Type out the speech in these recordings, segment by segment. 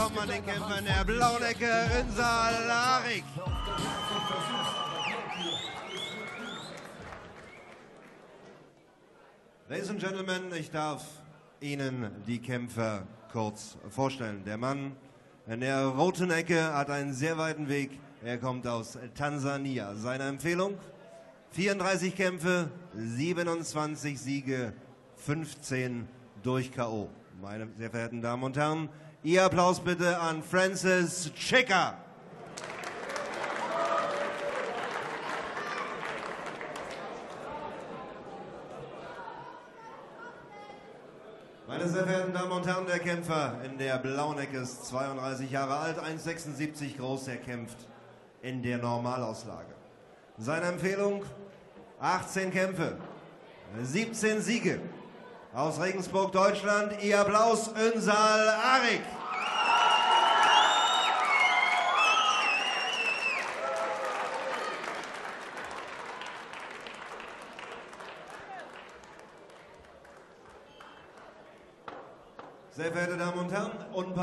willkommen an den Kämpfer in der blauen Ecke, Ünsal Larik. Ladies and Gentlemen, ich darf Ihnen die Kämpfer kurz vorstellen. Der Mann in der roten Ecke hat einen sehr weiten Weg. Er kommt aus Tansania. Seine Empfehlung? 34 Kämpfe, 27 Siege, 15 durch K.O. Meine sehr verehrten Damen und Herren, Ihr Applaus bitte an Francis Chicker. Meine sehr verehrten Damen und Herren, der Kämpfer in der blauen Ecke ist 32 Jahre alt, 1,76 groß, er kämpft in der Normalauslage. Seine Empfehlung, 18 Kämpfe, 17 Siege. Aus Regensburg, Deutschland, Ihr Applaus, Ünsal Arik. Sehr verehrte Damen und Herren,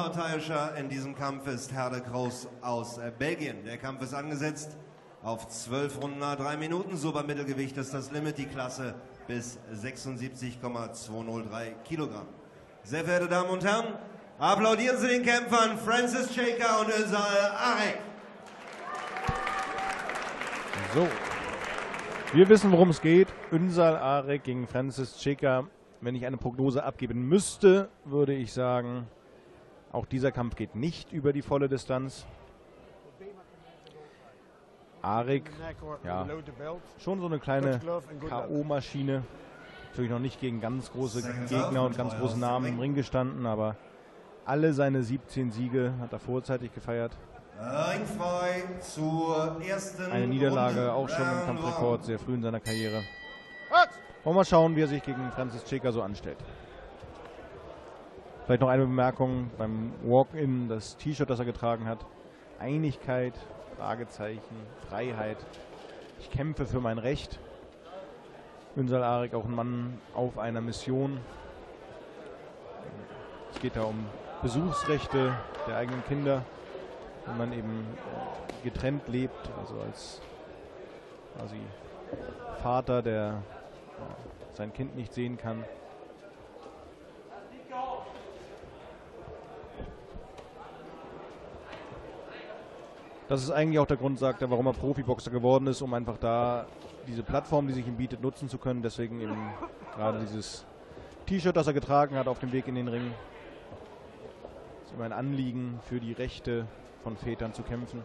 unparteiischer in diesem Kampf ist Herde Kroos aus äh, Belgien. Der Kampf ist angesetzt auf 12 Runden, nahe 3 Minuten. Supermittelgewicht ist das Limit, die Klasse bis 76,203 Kilogramm. Sehr verehrte Damen und Herren, applaudieren Sie den Kämpfern Francis Shaker und Özal Arek. So. Wir wissen, worum es geht. Ünsal Arek gegen Francis Cheka. Wenn ich eine Prognose abgeben müsste, würde ich sagen, auch dieser Kampf geht nicht über die volle Distanz. Arik, ja, schon so eine kleine K.O.-Maschine. Natürlich noch nicht gegen ganz große Gegner und ganz große Namen im Ring gestanden, aber alle seine 17 Siege hat er vorzeitig gefeiert. Eine Niederlage auch schon im Kampfrekord, sehr früh in seiner Karriere. Wollen wir mal schauen, wie er sich gegen Francis Checa so anstellt. Vielleicht noch eine Bemerkung beim Walk-In, das T-Shirt, das er getragen hat. Einigkeit, Fragezeichen, Freiheit. Ich kämpfe für mein Recht. Ünsal Arik auch ein Mann auf einer Mission. Es geht da um Besuchsrechte der eigenen Kinder, wenn man eben getrennt lebt, also als quasi Vater, der sein Kind nicht sehen kann. Das ist eigentlich auch der Grund, sagt er, warum er Profiboxer geworden ist, um einfach da diese Plattform, die sich ihm bietet, nutzen zu können. Deswegen eben gerade dieses T-Shirt, das er getragen hat auf dem Weg in den Ring. Es ist immer ein Anliegen, für die Rechte von Vätern zu kämpfen.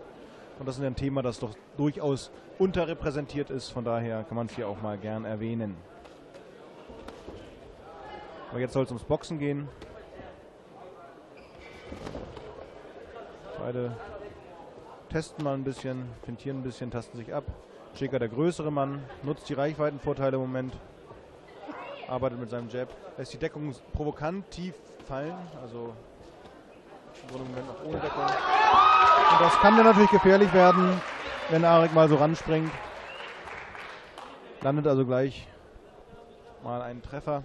Und das ist ein Thema, das doch durchaus unterrepräsentiert ist. Von daher kann man es hier auch mal gern erwähnen. Aber jetzt soll es ums Boxen gehen. Beide testen mal ein bisschen, fintieren ein bisschen, tasten sich ab. Schäker, der größere Mann, nutzt die Reichweitenvorteile im Moment. Arbeitet mit seinem Jab. Lässt die Deckung provokant tief fallen. Also im Grunde Moment noch ohne Deckung. Und das kann dann natürlich gefährlich werden, wenn Arik mal so ranspringt. Landet also gleich mal einen Treffer.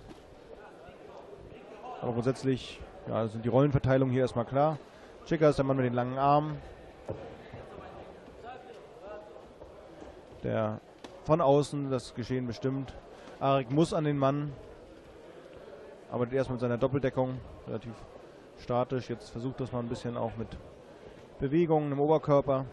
Aber grundsätzlich ja, sind die Rollenverteilung hier erstmal klar. Chicker ist der Mann mit den langen Armen. Der von außen das Geschehen bestimmt. Arik muss an den Mann. Arbeitet erst mit seiner Doppeldeckung. Relativ statisch. Jetzt versucht das mal ein bisschen auch mit Bewegungen im Oberkörper.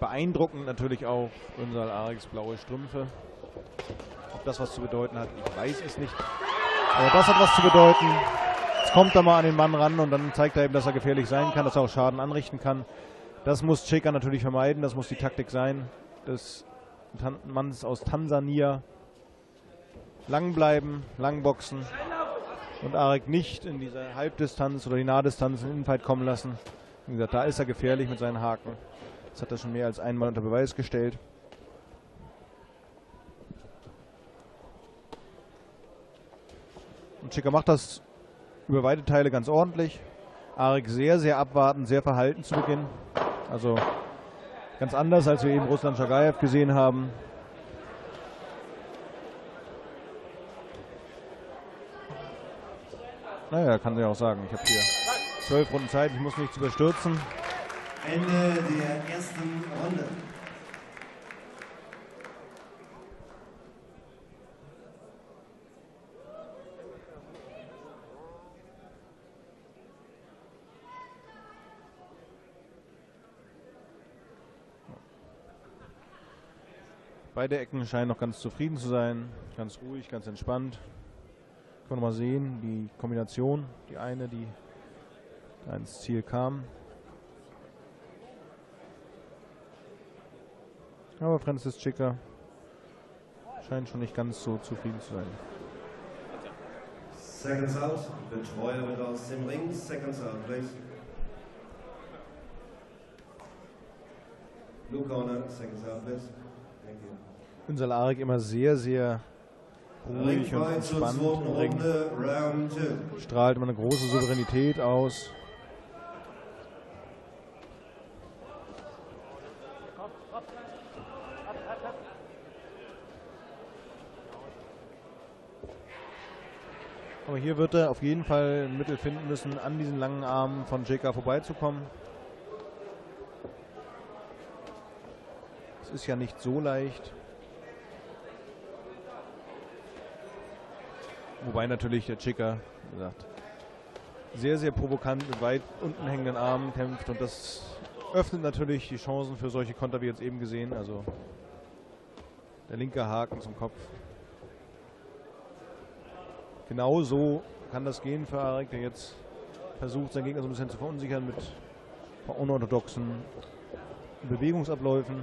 Beeindruckend natürlich auch unser Ariks blaue Strümpfe. Ob das was zu bedeuten hat, ich weiß es nicht. Aber das hat was zu bedeuten. Jetzt kommt er mal an den Mann ran und dann zeigt er eben, dass er gefährlich sein kann, dass er auch Schaden anrichten kann. Das muss Cheka natürlich vermeiden, das muss die Taktik sein des Tan Manns aus Tansania. Lang bleiben, lang boxen und Arik nicht in diese Halbdistanz oder die Nahdistanz in Infight kommen lassen. Wie gesagt, da ist er gefährlich mit seinen Haken. Das hat er schon mehr als einmal unter Beweis gestellt. Chika macht das über weite Teile ganz ordentlich. Arik sehr, sehr abwartend, sehr verhalten zu Beginn. Also ganz anders, als wir eben Russland Schagayev gesehen haben. Naja, kann sie auch sagen. Ich habe hier zwölf Runden Zeit, ich muss nichts überstürzen. Ende der ersten Runde. Beide Ecken scheinen noch ganz zufrieden zu sein. Ganz ruhig, ganz entspannt. Können wir mal sehen, die Kombination, die eine, die da ins Ziel kam. Aber Francis Chicker scheint schon nicht ganz so zufrieden zu sein. Seconds out. Betreuer wird aus dem Ring. Seconds out, please. Blue corner, seconds out, please. Thank you. Ünsal Arik immer sehr, sehr ruhig und entspannt im Ring. Runde, Round 2. Strahlt immer eine große Souveränität aus. Aber hier wird er auf jeden Fall ein Mittel finden müssen, an diesen langen Armen von JK vorbeizukommen. Es ist ja nicht so leicht. Wobei natürlich der Chicker, gesagt, sehr, sehr provokant mit weit unten hängenden Armen kämpft und das öffnet natürlich die Chancen für solche Konter wie jetzt eben gesehen. Also der linke Haken zum Kopf. Genau so kann das gehen für Arik, der jetzt versucht, seinen Gegner so ein bisschen zu verunsichern mit ein paar unorthodoxen Bewegungsabläufen.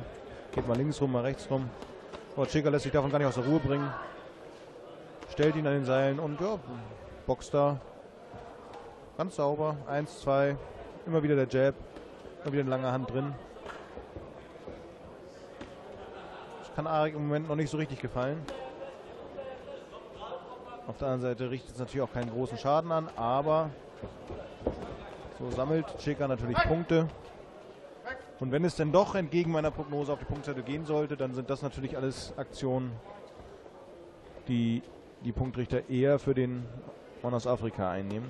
Geht mal links rum, mal rechts rum. Aber Chica lässt sich davon gar nicht aus der Ruhe bringen. Stellt ihn an den Seilen und ja, boxt da. Ganz sauber. Eins, zwei. Immer wieder der Jab. Immer wieder eine lange Hand drin. Das kann Arik im Moment noch nicht so richtig gefallen. Auf der anderen Seite richtet es natürlich auch keinen großen Schaden an, aber so sammelt Chica natürlich Punkte. Und wenn es denn doch entgegen meiner Prognose auf die Punktseite gehen sollte, dann sind das natürlich alles Aktionen, die die Punktrichter eher für den Mann aus Afrika einnehmen.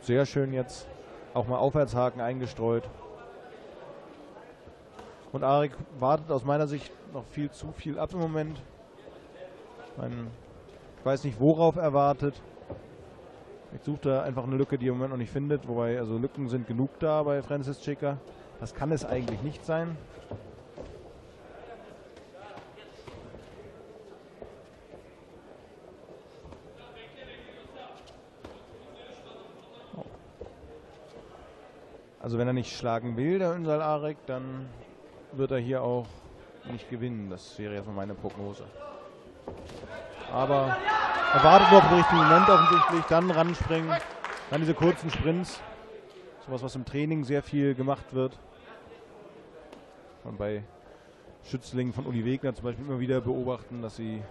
Sehr schön jetzt auch mal Aufwärtshaken eingestreut. Und Arik wartet aus meiner Sicht noch viel zu viel ab im Moment. Ich weiß nicht, worauf er wartet. Ich sucht da einfach eine Lücke, die er im Moment noch nicht findet. Wobei, also Lücken sind genug da bei Francis Chicker. Das kann es eigentlich nicht sein. Also wenn er nicht schlagen will, der Ünsal Arek, dann wird er hier auch nicht gewinnen. Das wäre jetzt mal meine Prognose. Aber er wartet nur auf den richtigen Moment offensichtlich, dann ranspringen, dann diese kurzen Sprints. Sowas, was im Training sehr viel gemacht wird. Und bei Schützlingen von Uli Wegner zum Beispiel immer wieder beobachten, dass sie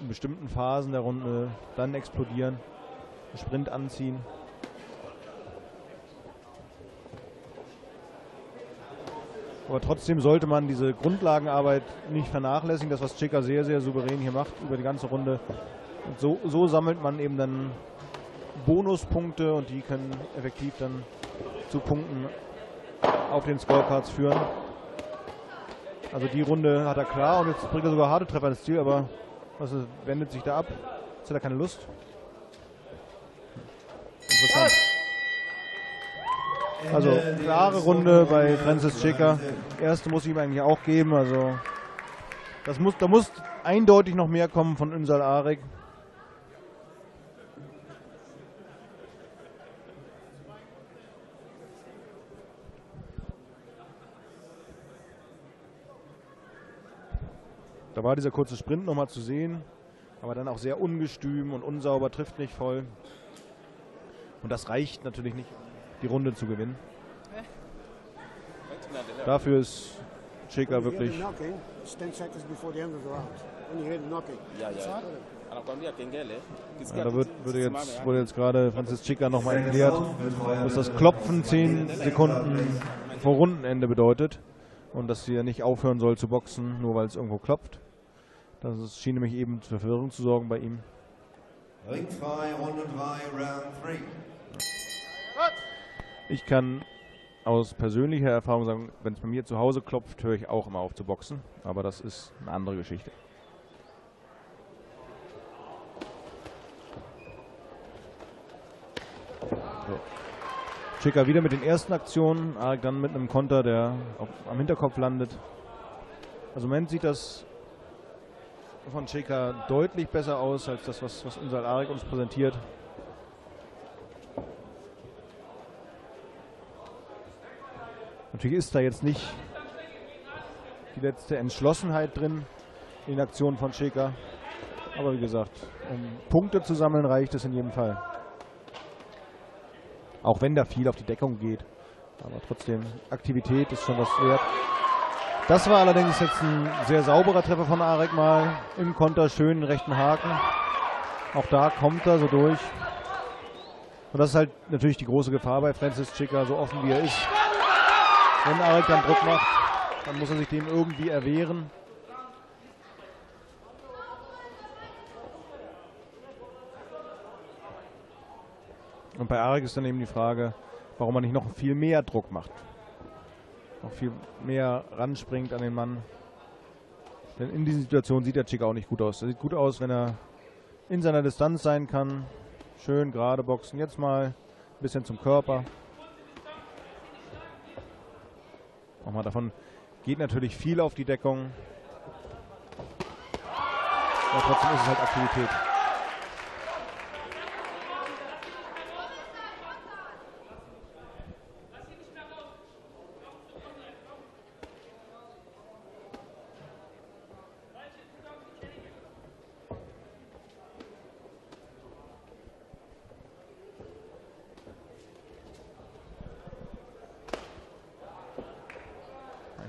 in bestimmten Phasen der Runde dann explodieren, einen Sprint anziehen. Aber trotzdem sollte man diese Grundlagenarbeit nicht vernachlässigen. Das, was Chica sehr, sehr souverän hier macht über die ganze Runde. Und so, so sammelt man eben dann Bonuspunkte und die können effektiv dann zu Punkten auf den Scorecards führen. Also die Runde hat er klar und jetzt bringt er sogar harte Treffer ins Ziel, aber was wendet sich da ab? Jetzt hat er keine Lust. Interessant. Also klare Runde bei Francis Chicker. Round 2. Erste muss ich ihm eigentlich auch geben. Also das muss, da muss eindeutig noch mehr kommen von Ünsal Arek. Da war dieser kurze Sprint nochmal zu sehen, aber dann auch sehr ungestüm und unsauber, trifft nicht voll. Und das reicht natürlich nicht, die Runde zu gewinnen. Dafür ist Chica wirklich the knocking, it's 10 seconds before the end of the round. When you hear the knocking. Ya, ya. Anakuambia kengele. Kisikia Ja, da wird, tusimame jetzt, wurde jetzt gerade Francis Chica nochmal erklärt, dass das wird Klopfen aus 10 dem Sekunden Ring. vor Rundenende bedeutet und dass sie ja nicht aufhören soll zu boxen, nur weil es irgendwo klopft. Das ist, schien nämlich eben für Verwirrung zu sorgen bei ihm. Ringfrei, Runde 3, Round 3. Ich kann aus persönlicher Erfahrung sagen, wenn es bei mir zu Hause klopft, höre ich auch immer auf zu boxen. Aber das ist eine andere Geschichte. So. Schicker wieder mit den ersten Aktionen, Arg dann mit einem Konter, der am Hinterkopf landet. Also im Moment sieht das von Cheka deutlich besser aus als das, was, was unser Arik uns präsentiert. Natürlich ist da jetzt nicht die letzte Entschlossenheit drin in Aktionen von Cheka. Aber wie gesagt, um Punkte zu sammeln reicht es in jedem Fall. Auch wenn da viel auf die Deckung geht. Aber trotzdem, Aktivität ist schon was wert. Das war allerdings jetzt ein sehr sauberer Treffer von Arek mal. Im Konter schön rechten Haken. Auch da kommt er so durch. Und das ist halt natürlich die große Gefahr bei Francis Chica, so offen wie er ist. Wenn Arek dann Druck macht, dann muss er sich dem irgendwie erwehren. Und bei Arek ist dann eben die Frage, warum man nicht noch viel mehr Druck macht. Noch viel mehr ranspringt an den Mann. Denn in dieser Situation sieht der Chick auch nicht gut aus. Er sieht gut aus, wenn er in seiner Distanz sein kann. Schön gerade boxen. Jetzt mal ein bisschen zum Körper. Nochmal davon geht natürlich viel auf die Deckung. Aber trotzdem ist es halt Aktivität.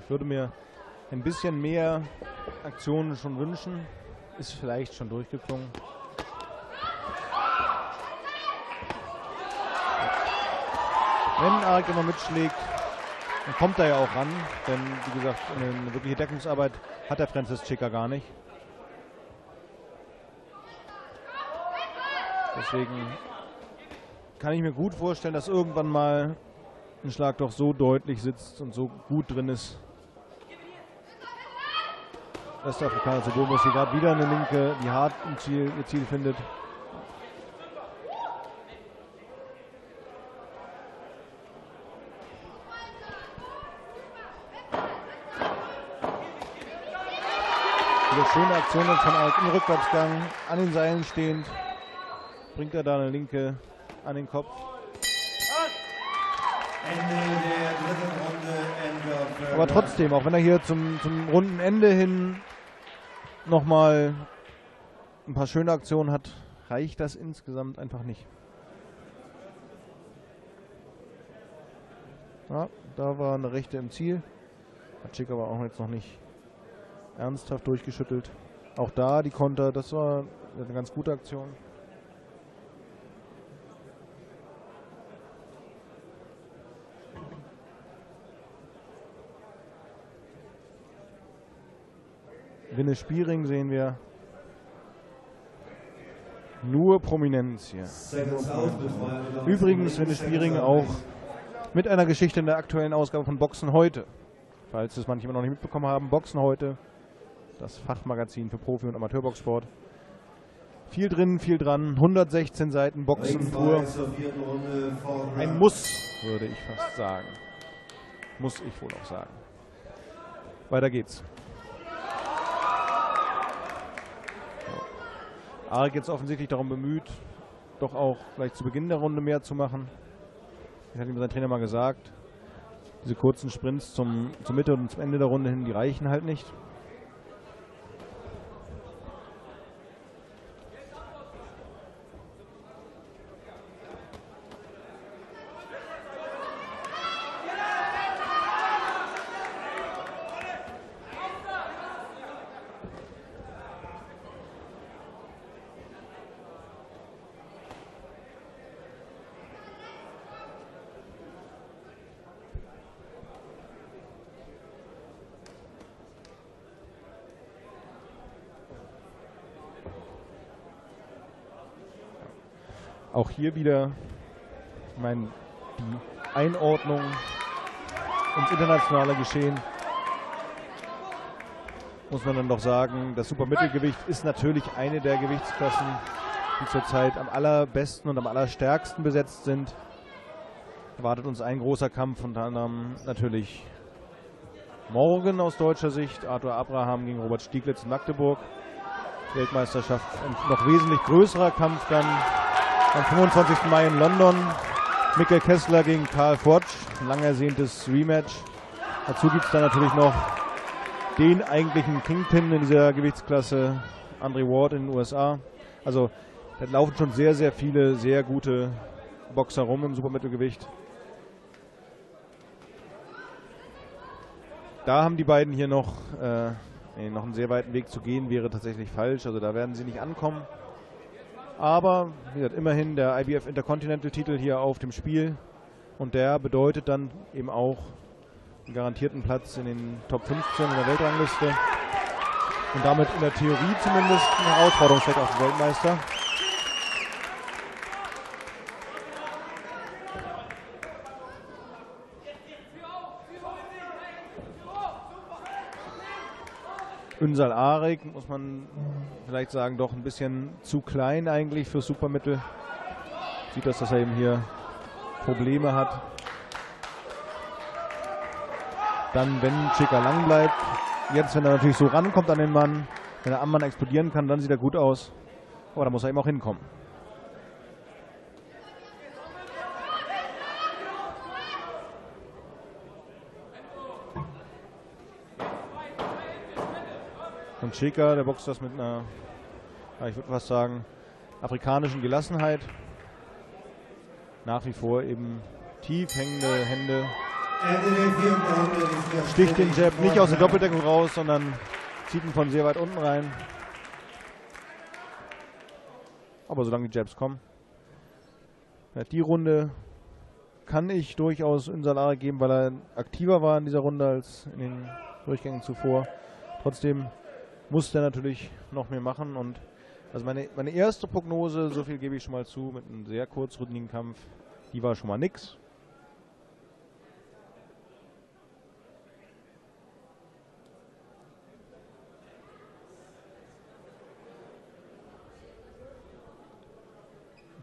Ich würde mir ein bisschen mehr Aktionen schon wünschen. Ist vielleicht schon durchgekommen. Wenn Ark immer mitschlägt, dann kommt er ja auch ran. Denn, wie gesagt, eine wirkliche Deckungsarbeit hat der Francis Chica gar nicht. Deswegen kann ich mir gut vorstellen, dass irgendwann mal ein Schlag doch so deutlich sitzt und so gut drin ist, Westafrikaner zu Domus hier gerade wieder eine Linke, die hart im Ziel, ihr Ziel findet. Wieder schöne Aktionen von Alk im Rückwärtsgang, an den Seilen stehend. Bringt er da eine Linke an den Kopf. Aber trotzdem, auch wenn er hier zum, zum runden Ende hin nochmal ein paar schöne Aktionen hat, reicht das insgesamt einfach nicht. Ja, da war eine rechte im Ziel. Hat Schick aber auch jetzt noch nicht ernsthaft durchgeschüttelt. Auch da die Konter, das war eine ganz gute Aktion. Winne Spiering sehen wir. Nur Prominenz hier. Übrigens Winne Spiering auch mit einer Geschichte in der aktuellen Ausgabe von Boxen heute. Falls es manche noch nicht mitbekommen haben, Boxen heute, das Fachmagazin für Profi- und Amateurboxsport. Viel drin, viel dran, 116 Seiten Boxen pur. Ein. Muss, würde ich fast sagen. Muss ich wohl auch sagen. Weiter geht's. Arg jetzt offensichtlich darum bemüht, doch auch vielleicht zu Beginn der Runde mehr zu machen. Das hat ihm sein Trainer mal gesagt. Diese kurzen Sprints zum, zur Mitte und zum Ende der Runde hin, die reichen halt nicht. Auch hier wieder, ich meine, die Einordnung ins internationale Geschehen muss man dann doch sagen, das Supermittelgewicht ist natürlich eine der Gewichtsklassen, die zurzeit am allerbesten und am allerstärksten besetzt sind. Erwartet uns ein großer Kampf, unter anderem natürlich morgen aus deutscher Sicht. Arthur Abraham gegen Robert Stieglitz in Magdeburg. Weltmeisterschaft. Ein noch wesentlich größerer Kampf dann am 25. Mai in London. Mikkel Kessler gegen Karl Fortsch. Ein lang ersehntes Rematch. Dazu gibt es dann natürlich noch den eigentlichen Kingpin in dieser Gewichtsklasse, Andre Ward in den USA. Also da laufen schon sehr, sehr viele sehr gute Boxer rum im Supermittelgewicht. Da haben die beiden hier noch, äh, nee, noch einen sehr weiten Weg zu gehen, wäre tatsächlich falsch. Also da werden sie nicht ankommen. Aber, wie gesagt, immerhin der IBF Intercontinental Titel hier auf dem Spiel. Und der bedeutet dann eben auch einen garantierten Platz in den Top 15 in der Weltrangliste. Und damit in der Theorie zumindest eine Herausforderungsfeld auf den Weltmeister. Ünsal Arik, muss man vielleicht sagen, doch ein bisschen zu klein eigentlich für Supermittel. Sieht das, dass er eben hier Probleme hat. Dann, wenn Chica lang bleibt, jetzt, wenn er natürlich so rankommt an den Mann, wenn er am Mann explodieren kann, dann sieht er gut aus. Aber da muss er eben auch hinkommen. Chica, der boxt das mit einer, ich würde fast sagen, afrikanischen Gelassenheit. Nach wie vor eben tief hängende Hände. Sticht den Jab nicht aus der Doppeldeckung raus, sondern zieht ihn von sehr weit unten rein. Aber solange die Jabs kommen. Ja, die Runde kann ich durchaus Unsalare geben, weil er aktiver war in dieser Runde als in den Durchgängen zuvor. Trotzdem muss der natürlich noch mehr machen. Und also meine, meine erste Prognose, so viel gebe ich schon mal zu, mit einem sehr kurzrundigen Kampf, die war schon mal nix.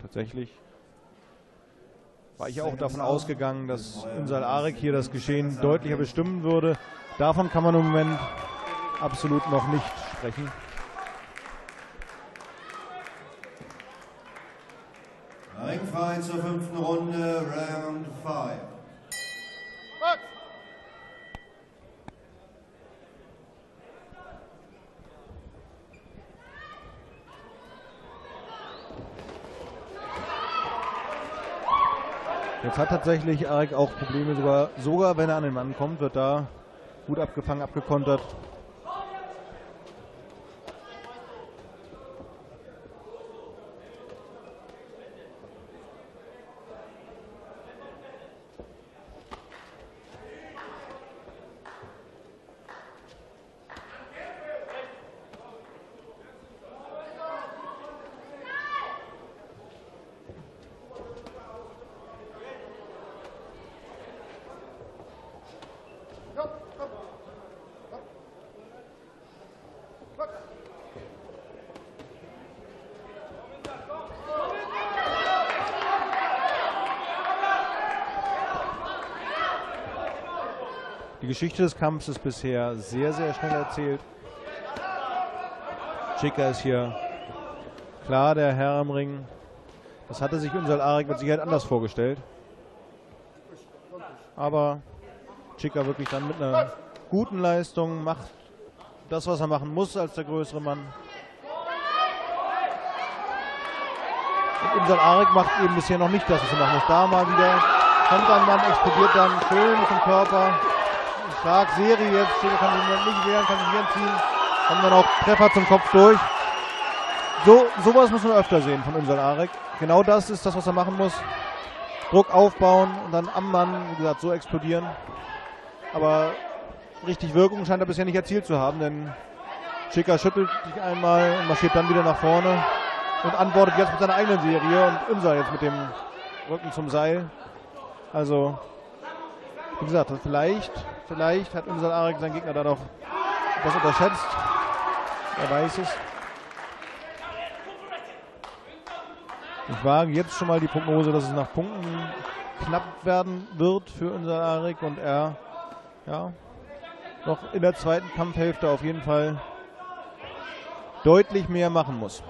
Tatsächlich war ich auch davon ausgegangen, dass Unsal Arik hier das Geschehen deutlicher bestimmen würde. Davon kann man im Moment absolut noch nicht sprechen. Ringfrei zur fünften Runde, Round 5. Jetzt hat tatsächlich Arik auch Probleme, sogar, sogar wenn er an den Mann kommt, wird da gut abgefangen, abgekontert. Geschichte des Kampfes ist bisher sehr, sehr schnell erzählt. Chica ist hier klar der Herr am Ring. Das hatte sich Unsal Arik mit Sicherheit anders vorgestellt. Aber Chica wirklich dann mit einer guten Leistung macht das, was er machen muss als der größere Mann. Und Unsal Arik macht eben bisher noch nicht das, was er machen muss. Da mal wieder kommt ein Mann, explodiert dann schön mit dem Körper. Stark Serie jetzt, Chica kann sich nicht wehren, kann sich entziehen. Kommen dann auch Treffer zum Kopf durch. So, sowas muss man öfter sehen von Unsal Arik. Genau das ist das, was er machen muss. Druck aufbauen und dann am Mann, wie gesagt, so explodieren. Aber richtig Wirkung scheint er bisher nicht erzielt zu haben, denn Chica schüttelt sich einmal und marschiert dann wieder nach vorne. und antwortet jetzt mit seiner eigenen Serie und unser jetzt mit dem Rücken zum Seil. Also, wie gesagt, vielleicht, vielleicht hat unser Arik seinen Gegner da noch das unterschätzt. Er weiß es. Ich wage jetzt schon mal die Prognose, dass es nach Punkten knapp werden wird für unser Arik und er ja, noch in der zweiten Kampfhälfte auf jeden Fall deutlich mehr machen muss.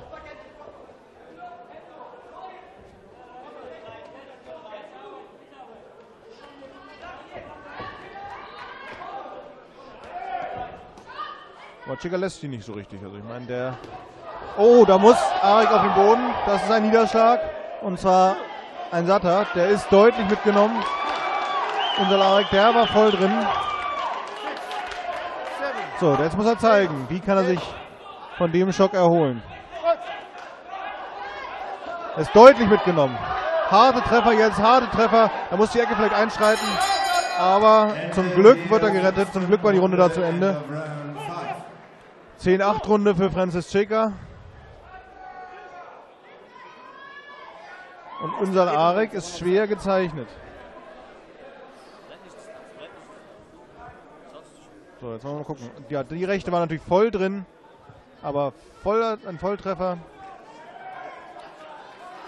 Aber Chica lässt sie nicht so richtig. Also ich meine, der... Oh, da muss Arik auf den Boden. Das ist ein Niederschlag. Und zwar ein Satter. Der ist deutlich mitgenommen. Unser Arik, der war voll drin. So, jetzt muss er zeigen, wie kann er sich von dem Schock erholen. Er ist deutlich mitgenommen. Harte Treffer jetzt, harte Treffer. Da muss die Ecke vielleicht einschreiten. Aber zum Glück wird er gerettet. Zum Glück war die Runde da zu Ende. 10-8 Runde für Francis Checker. Und unser Arek ist schwer gezeichnet. So, jetzt wollen wir mal gucken. Ja, die rechte war natürlich voll drin, aber voll, ein Volltreffer.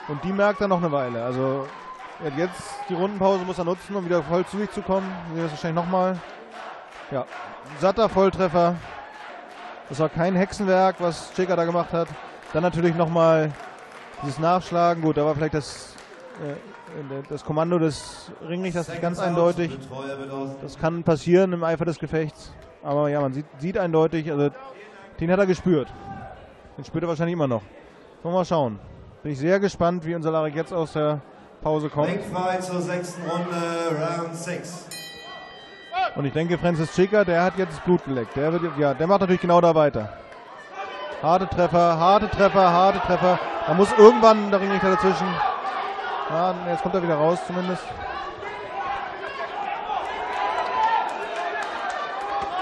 Und die merkt er noch eine Weile. Also jetzt die Rundenpause muss er nutzen, um wieder voll zu sich zu kommen. Wir sehen das wahrscheinlich nochmal. Ja, satter Volltreffer. Das war kein Hexenwerk, was Checker da gemacht hat. Dann natürlich nochmal dieses Nachschlagen. Gut, da war vielleicht das, äh, das Kommando des Ringlichters nicht ganz eindeutig. Das kann passieren im Eifer des Gefechts. Aber ja, man sieht, sieht eindeutig, also den hat er gespürt. Den spürt er wahrscheinlich immer noch. Wollen wir mal schauen. Bin ich sehr gespannt, wie unser Larek jetzt aus der Pause kommt. Ringfrei zur sechsten Runde, Round 6. Und ich denke, Francis Schicker, der hat jetzt Blut geleckt. Der, wird, ja, der macht natürlich genau da weiter. Harte Treffer, harte Treffer, harte Treffer. Da muss irgendwann der Ringrichter dazwischen. Ja, jetzt kommt er wieder raus zumindest.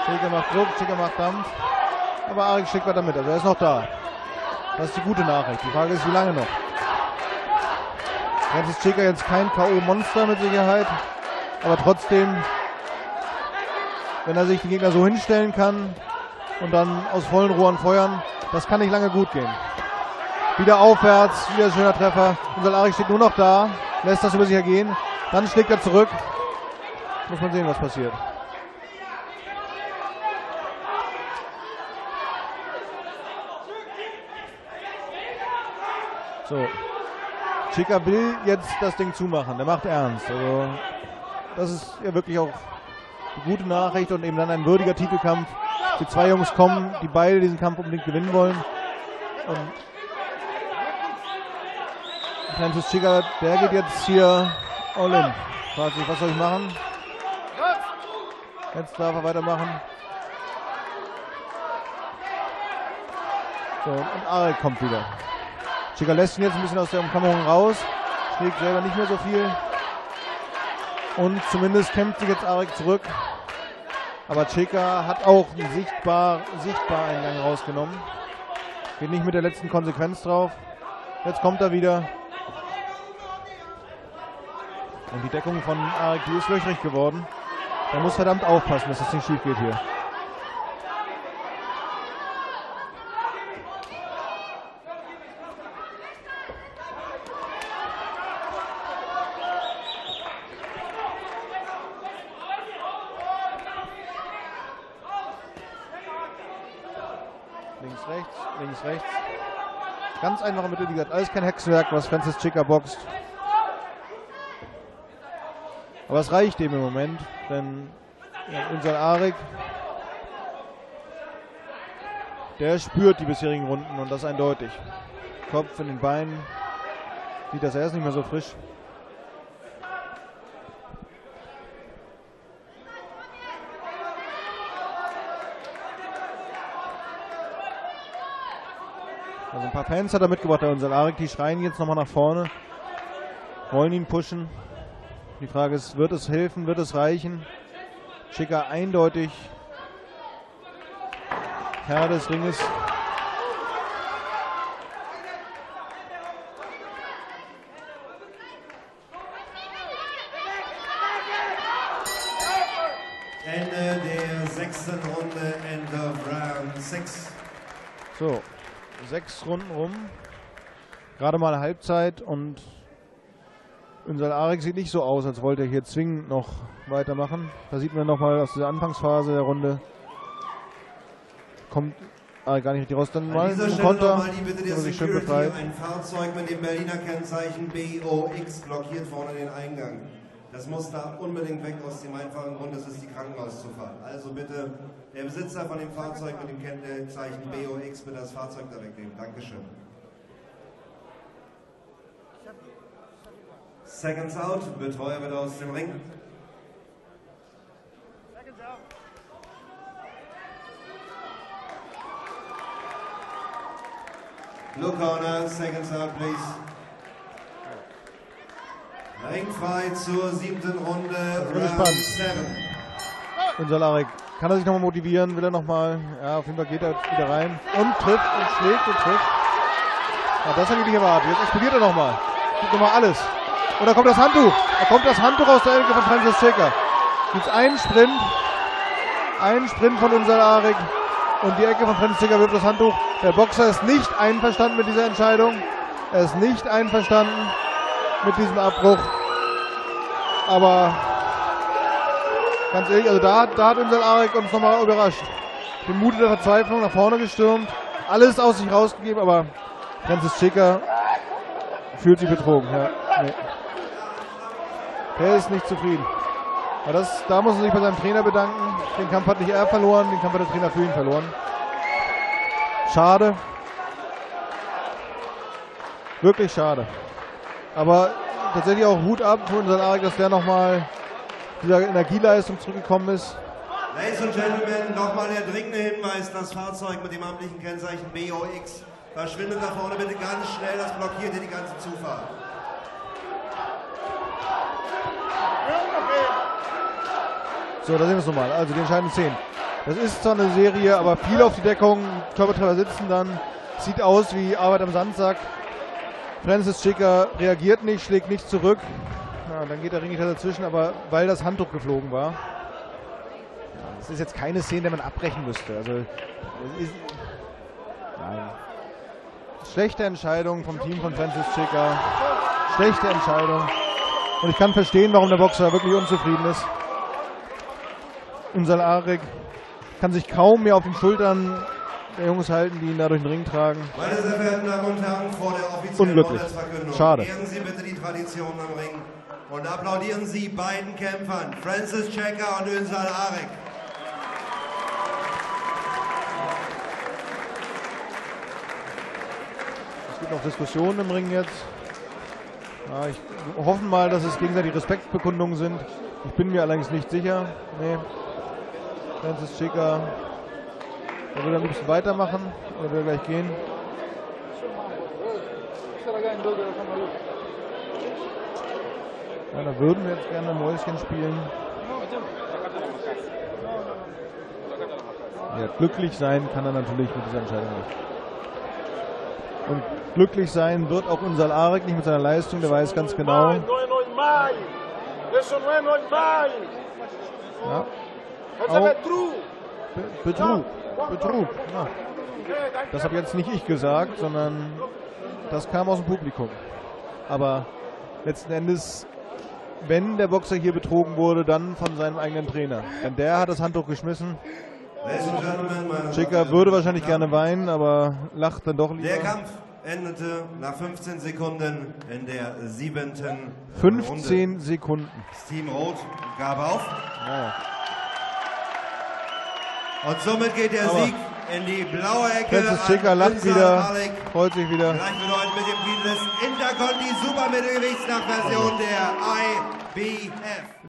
Schicker macht Druck, Schicker macht Dampf. Aber Arik schickt weiter mit, also er ist noch da. Das ist die gute Nachricht. Die Frage ist, wie lange noch? Ist Schicker jetzt kein K.O.-Monster mit Sicherheit. Aber trotzdem, wenn er sich den Gegner so hinstellen kann und dann aus vollen Rohren feuern, das kann nicht lange gut gehen. Wieder aufwärts, wieder ein schöner Treffer. Unser Arik steht nur noch da, lässt das über sich ergehen. Dann schlägt er zurück. Muss man sehen, was passiert. So. Chica will jetzt das Ding zumachen. Der macht ernst. Also, das ist ja wirklich auch gute Nachricht und eben dann ein würdiger Titelkampf. Die zwei Jungs kommen, die beide diesen Kampf unbedingt gewinnen wollen. Und Francis Chica, der geht jetzt hier all in. Fragt sich, was soll ich machen? Jetzt darf er weitermachen. So, und Arek kommt wieder. Chica lässt ihn jetzt ein bisschen aus der Umkammerung raus. Schlägt selber nicht mehr so viel. Und zumindest kämpft sich jetzt Arek zurück. Aber Chica hat auch sichtbar, sichtbar einen Gang rausgenommen. Geht nicht mit der letzten Konsequenz drauf. Jetzt kommt er wieder. Und die Deckung von Arek, die ist löchrig geworden. Er muss verdammt aufpassen, dass das nicht schief geht hier. Links, rechts, links, rechts. Ganz einfache Mittel, wie gesagt, alles kein Hexenwerk, was Francis Chica boxt. Aber es reicht eben im Moment, denn unser Arik, der spürt die bisherigen Runden und das eindeutig. Kopf in den Beinen, sieht das erst nicht mehr so frisch. paar Fans hat er mitgebracht, der unser Arik. Die schreien jetzt nochmal nach vorne, wollen ihn pushen. Die Frage ist, wird es helfen, wird es reichen? Schicker eindeutig Herr des Ringes. Ende der sechsten Runde, End of Round 6. So, sechs Runden rum. Gerade mal Halbzeit und unser Arik sieht nicht so aus, als wollte er hier zwingend noch weitermachen. Da sieht man nochmal aus der Anfangsphase der Runde. Kommt Arik gar nicht richtig raus. Dann An mal dieser ein Konter. nochmal die Bitte der er sich schön befreit. ein Fahrzeug mit dem Berliner Kennzeichen BOX blockiert vorne den Eingang. Das muss da unbedingt weg aus dem einfachen Grund, das ist die Krankenhauszufahrt. Also bitte, der Besitzer von dem Fahrzeug mit dem Kennzeichen BOX, bitte das Fahrzeug da wegnehmen. Dankeschön. Seconds out, Betreuer wird aus dem Ring. Blue corner, seconds out, please. Ringfrei zur siebten Runde, Round gespannt. 7. Unser Arik. Kann er sich nochmal motivieren? Will er nochmal? Ja, auf jeden Fall geht er wieder rein. Und trifft und schlägt und trifft. Ja, das hätte ich nicht erwartet. Jetzt explodiert er nochmal. Gibt nochmal alles. Und da kommt das Handtuch. Da kommt das Handtuch aus der Ecke von Francis Zeker. Gibt einen Sprint. Einen Sprint von unser Arik. Und die Ecke von Francis Zeker wirft das Handtuch. Der Boxer ist nicht einverstanden mit dieser Entscheidung. Er ist nicht einverstanden mit diesem Abbruch. Aber Ganz ehrlich, also da, da hat unser Arek uns nochmal überrascht. Den Mut der Verzweiflung nach vorne gestürmt, alles aus sich rausgegeben, aber Francis Schicker fühlt sich betrogen. Ja, nee. Der ist nicht zufrieden. Aber das, da muss er sich bei seinem Trainer bedanken. Den Kampf hat nicht er verloren, den Kampf hat der Trainer für ihn verloren. Schade. Wirklich schade. Aber tatsächlich auch Hut ab für unseren Arek, dass der nochmal dieser Energieleistung zurückgekommen ist. Ladies and Gentlemen, nochmal der dringende Hinweis, das Fahrzeug mit dem amtlichen Kennzeichen BOX verschwindet da vorne bitte ganz schnell, das blockiert hier die ganze Zufahrt. So, da sehen wir es nochmal. Also die entscheidenden Szenen. Das ist zwar eine Serie, aber viel auf die Deckung. Körpertreffer sitzen dann. Sieht aus wie Arbeit am Sandsack. Francis Schicker reagiert nicht, schlägt nicht zurück. Ja, dann geht der Ringrichter dazwischen, aber weil das Handtuch geflogen war. Ja, Das ist jetzt keine Szene, die man abbrechen müsste. Also, ist, nein. Schlechte Entscheidung vom Team von Francis Schicker. Schlechte Entscheidung. Und ich kann verstehen, warum der Boxer wirklich unzufrieden ist. Unser Arik kann sich kaum mehr auf den Schultern der Jungs halten, die ihn da durch den Ring tragen. Meine sehr verehrten Damen und Herren, vor der offiziellen Unglücklich. Schade. ehren Sie bitte die Tradition am Ring und applaudieren Sie beiden Kämpfern, Francis Checker und Ünsal Arek. Es gibt noch Diskussionen im Ring jetzt. Ja, ich hoffe mal, dass es gegenseitig Respektbekundungen sind. Ich bin mir allerdings nicht sicher. Nee. Francis Schicker. Er will am liebsten weitermachen oder will er gleich gehen? Ja, da würden wir jetzt gerne Mäuschen spielen. Ja, glücklich sein kann er natürlich mit dieser Entscheidung nicht. Und glücklich sein wird auch unser Arik nicht mit seiner Leistung, der weiß ganz genau. Ja, Isso Au. é true. Be- Betrug. Betrug. Ja. Das habe jetzt nicht ich gesagt, sondern das kam aus dem Publikum. Aber letzten Endes, wenn der Boxer hier betrogen wurde, dann von seinem eigenen Trainer. Denn der hat das Handtuch geschmissen. Schicker würde wahrscheinlich gerne weinen, aber lacht dann doch Der lieber. Kampf endete nach 15 Sekunden in der siebenten Runde. 15 Sekunden. Das Team Rot gab auf. Naja. Und somit geht der Aber Sieg in die blaue Ecke. Francis Schicker lacht wieder, Arek. freut sich wieder. Gleichbedeutend mit dem Titellisten Interconti Supermittelgewichtsnachversion der IBF.